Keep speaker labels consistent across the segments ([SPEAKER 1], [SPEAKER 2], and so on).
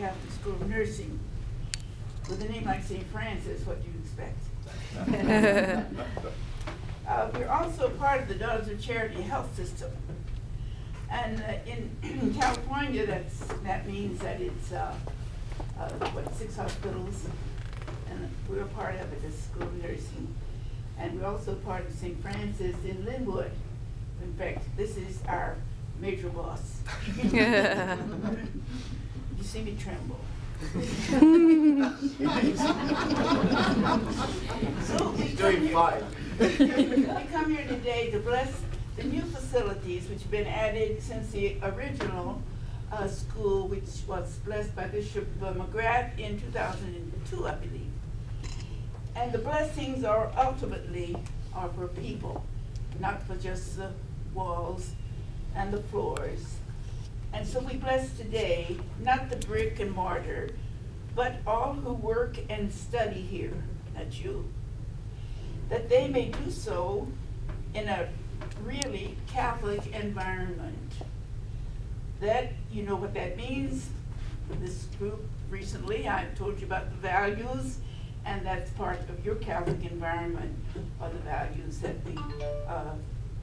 [SPEAKER 1] Catholic School of Nursing. With a name like St. Francis, what do you expect? Uh, we're also part of the Daughters of Charity Health System. And uh, in California, that's, that means that it's, uh, uh, what, six hospitals? And we're part of it as School of Nursing. And we're also part of St. Francis in Lynwood. In fact, this is our major boss. You see me tremble. So we
[SPEAKER 2] doing
[SPEAKER 1] here-
[SPEAKER 2] fine.
[SPEAKER 1] We come here today to bless the new facilities which have been added since the original uh, school, which was blessed by Bishop uh, McGrath in 2002, I believe. And the blessings are ultimately are for people, not for just the walls and the floors. And so we bless today, not the brick and mortar, but all who work and study here, at you, that they may do so in a really Catholic environment. That, you know what that means? This group recently, I told you about the values, and that's part of your Catholic environment, are the values that we uh,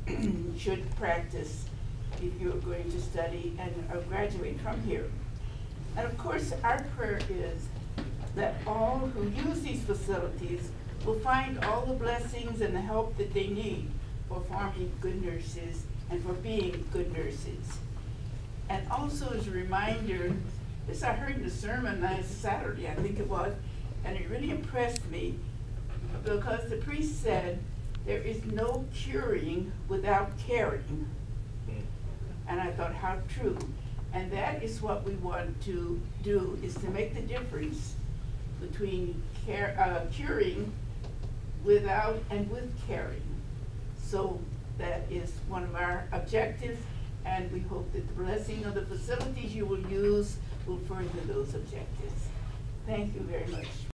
[SPEAKER 1] should practice if you're going to study and graduate from here. And of course, our prayer is that all who use these facilities will find all the blessings and the help that they need for forming good nurses and for being good nurses. And also as a reminder, this I heard in the sermon last Saturday, I think it was, and it really impressed me because the priest said, there is no curing without caring. Hmm. And I thought, how true. And that is what we want to do, is to make the difference between care, uh, curing without and with caring. So that is one of our objectives, and we hope that the blessing of the facilities you will use will further those objectives. Thank you very much.